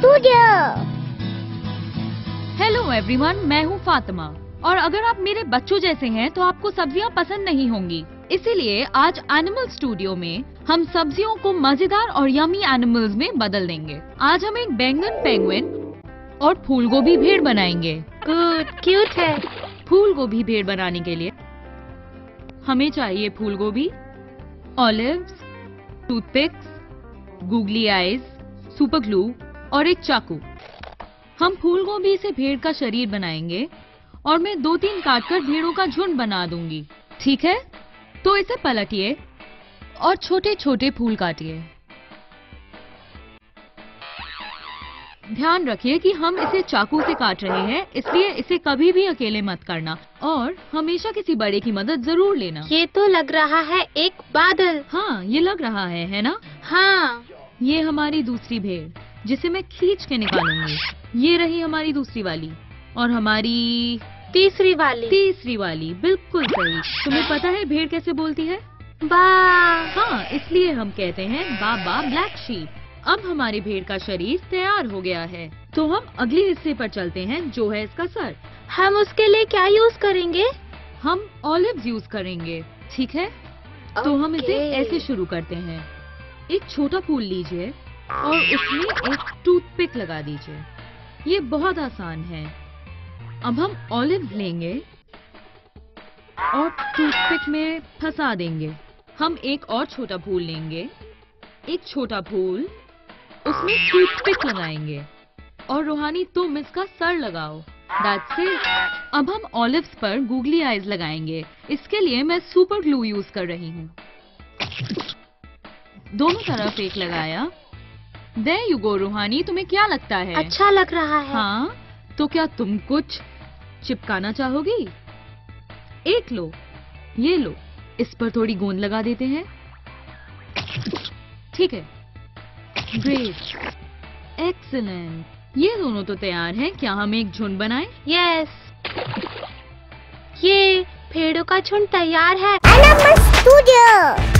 Studio. Hello everyone मैं हूँ फातिमा और अगर आप मेरे बच्चों जैसे हैं तो आपको सब्ज़ियाँ पसंद नहीं होंगी इसीलिए आज एनिमल स्टूडियो में हम सब्जियों को मज़ेदार और यमी एनिमल्स में बदल देंगे आज हम एक बैंगन पेंगुइन और फूल गोभी भेड़ बनाएँगे cute है. फूल गोभी भेड़ बनाने के लिए हमें चाहिए फूल गोभी olives toothpicks googly eyes super glue और एक चाकू। हम फूल गोभी से भेड़ का शरीर बनाएँगे और मैं दो तीन काट कर भेड़ों का झुंड बना दूँगी। ठीक है? तो इसे पलटिए और छोटे छोटे फूल काटिए। ध्यान रखिए कि हम इसे चाकू से काट रहे हैं इसलिए इसे कभी भी अकेले मत करना और हमेशा किसी बड़े की मदद ज़रूर लेना। ये तो लग रहा है एक बादल. हाँ ये लग रहा है है ना? हाँ. ये हमारी दूसरी भेड़। जिसे मैं खींच के निकालूँगी। ये रही हमारी दूसरी वाली और हमारी तीसरी वाली. तीसरी वाली। बिल्कुल सही। तुम्हें पता है भेड़ कैसे बोलती है? बा. हाँ इसलिए हम कहते हैं बाबा ब्लैक शीप। अब हमारी भेड़ का शरीर तैयार हो गया है। तो हम अगले हिस्से पर चलते हैं जो है इसका सर। हम उसके लिए क्या यूज़ करेंगे? हम ऑलिव यूज़ करेंगे। ठीक है? तो हम इसे Okay. ऐसे शुरू करते हैं। एक छोटा फूल लीजिए। और उसमें एक टूथपिक लगा दीजिए। ये बहुत आसान है। अब हम ऑलिव लेंगे और टूथपिक में फंसा देंगे। हम एक और छोटा फूल लेंगे। एक छोटा फूल उसमें टूथपिक लगाएँगे। और रूहानी, तुम इसका सर लगाओ। दैट्स इट अब हम ऑलिव्स पर गूगली आईज लगाएँगे। इसके लिए मैं सुपर ग्लू यूज़ कर रही हूँ। दोनों तरफ़ एक लगाया। दे यू गो रूहानी तुम्हें क्या लगता है अच्छा लग रहा है. हाँ तो क्या तुम कुछ चिपकाना चाहोगी एक लो ये लो इस पर थोड़ी गोंद लगा देते हैं ठीक है ग्रेट एक्सीलेंट ये दोनों तो तैयार हैं क्या हम एक झुंड बनाएँ यस. ये भेड़ों का झुंड तैयार है. Studio.